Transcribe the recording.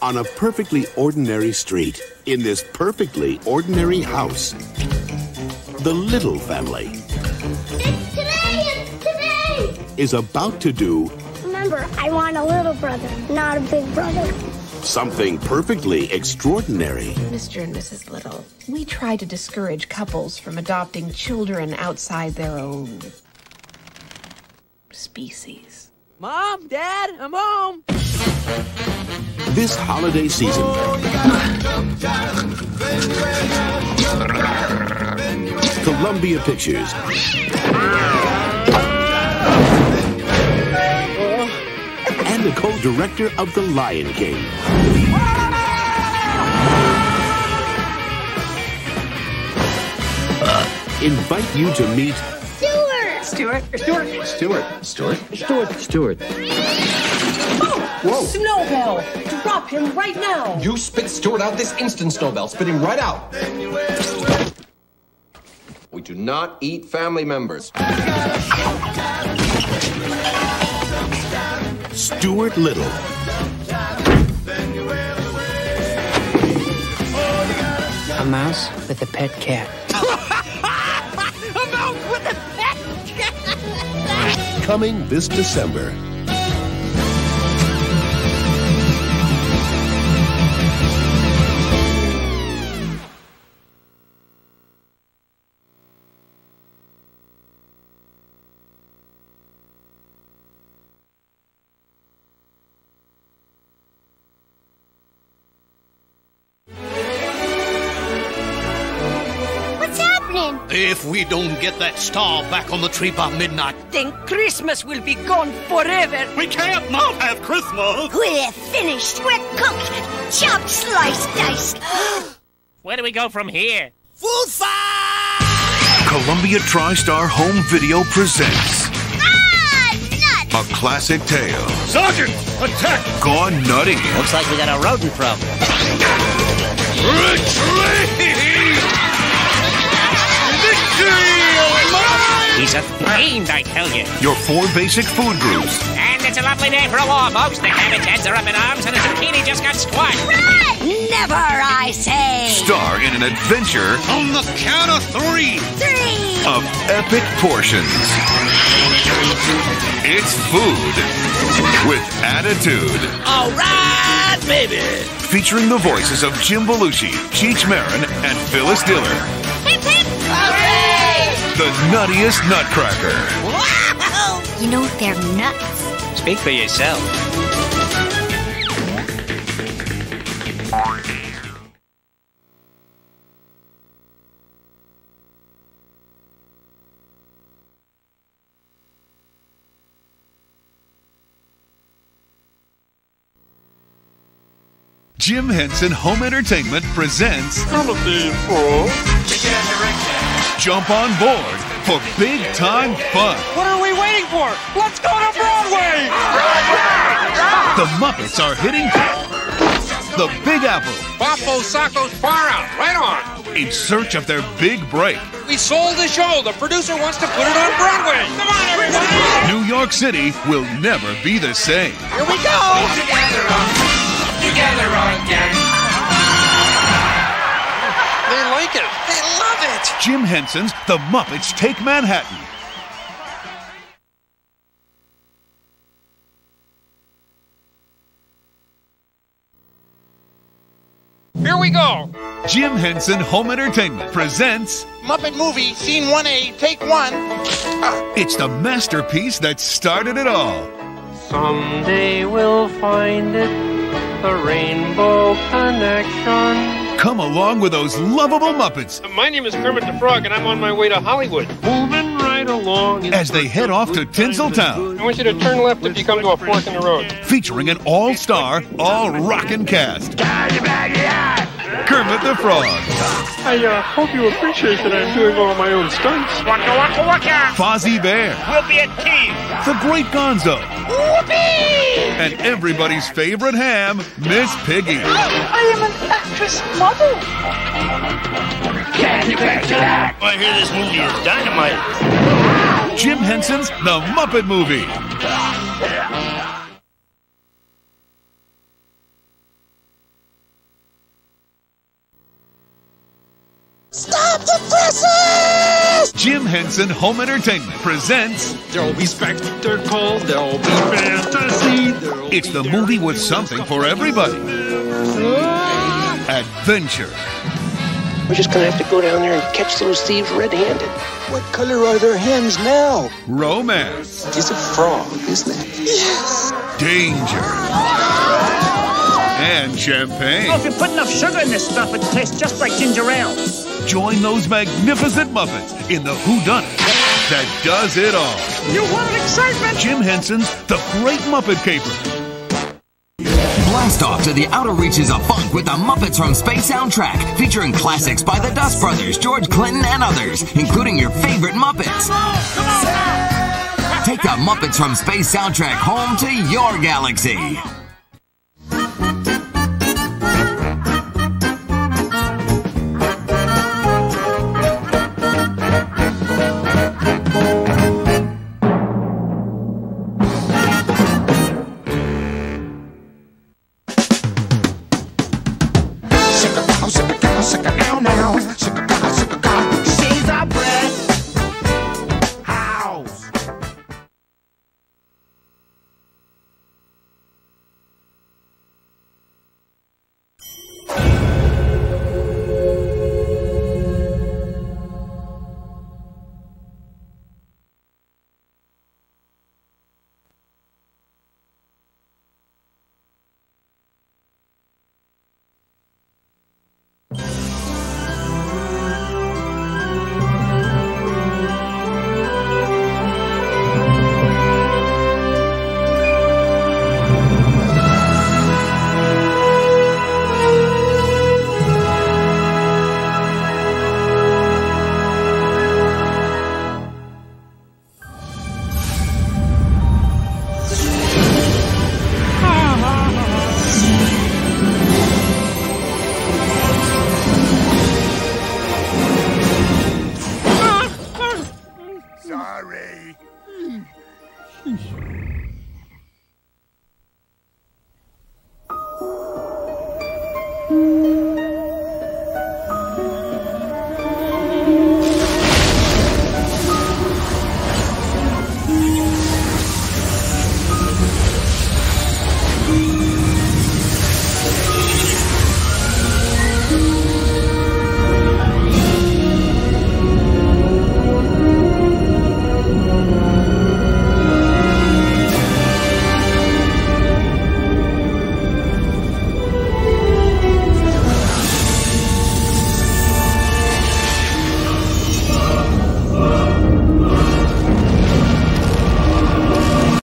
on a perfectly ordinary street in this perfectly ordinary house. The Little family It's today! It's today! is about to do Remember, I want a little brother, not a big brother. something perfectly extraordinary. Mr. and Mrs. Little, we try to discourage couples from adopting children outside their own species. Mom, Dad, I'm home. This holiday season, Columbia Pictures and the co-director of The Lion King invite you to meet Stewart! Stuart? Stuart. Stuart. Stuart. Stuart. Snowbell! Drop him right now! You spit Stuart out this instant, Snowbell. Spit him right out. We do not eat family members. Stuart Little. A mouse with a pet cat. I'm out with the pet. Coming this December. If we don't get that star back on the tree by midnight, Then Christmas will be gone forever! we can't not have Christmas. We're finished. We're cooked. Chopped, sliced, diced. Where do we go from here? Food fight! Columbia TriStar Home Video presents ah, nuts! a classic tale Sergeant, attack! gone nutty. Looks like we got a rodent problem. Retreat! He's a fiend, I tell you. Your four basic food groups And it's a lovely day for a war, folks. The cabbage heads are up in arms, and the zucchini just got squashed. Never, I say! star in an adventure On the count of three, Three! of epic portions. It's food with attitude. all right, baby. Featuring the voices of Jim Belushi, Cheech Marin, and Phyllis Diller. Hip, hip! The nuttiest nutcracker. You know they're nuts. Speak for yourself. Jim Henson Home Entertainment presents Jump on board for big time fun. What are we waiting for? Let's go to Broadway! The Muppets are hitting the Big Apple Waffle Sacco's far out. Right on. in search of their big break. We sold the show. The producer wants to put it on Broadway. Come on, everybody. New York City will never be the same. Here we go! Together, on, together again. They like it. They love it. Jim Henson's The Muppets Take Manhattan. Here we go. Jim Henson Home Entertainment presents Muppet movie, scene 1A, take one. It's the masterpiece that started it all. Someday we'll find it, the rainbow connection. Come along with those lovable Muppets My name is Kermit the Frog, and I'm on my way to Hollywood. Moving right along. as they head off to Tinseltown, I want you to turn left if you come to a fork in the road. featuring an all-star, all-rockin' cast. Kermit the Frog, I uh, hope you appreciate that I'm doing all my own stunts. Waka waka waka! Fozzie Bear, We'll be at Key! the Great Gonzo, and everybody's favorite ham, Miss Piggy. I am an actress model! Can you catch that? I hear this movie is dynamite. Jim Henson's The Muppet Movie. Muppet Princess! Jim Henson Home Entertainment presents. There'll be spectacle, there'll be fantasy. There'll it's the movie with something for everybody. Ah! Adventure. We're just gonna have to go down there and catch those thieves red-handed. What color are their hands now? Romance. It's a frog, isn't it? Yes. Danger. And champagne. Oh, if you put enough sugar in this stuff, it tastes just like ginger ale. Join those magnificent Muppets in the Who Done It that does it all. You wanted excitement? Jim Henson's The Great Muppet Caper. Blast off to the outer reaches of funk with the Muppets from Space soundtrack, featuring classics by the Dust Brothers, George Clinton, and others, including your favorite Muppets. Come on, Take the Muppets from Space soundtrack home to your galaxy. now. sorry. Hmm. Hmm.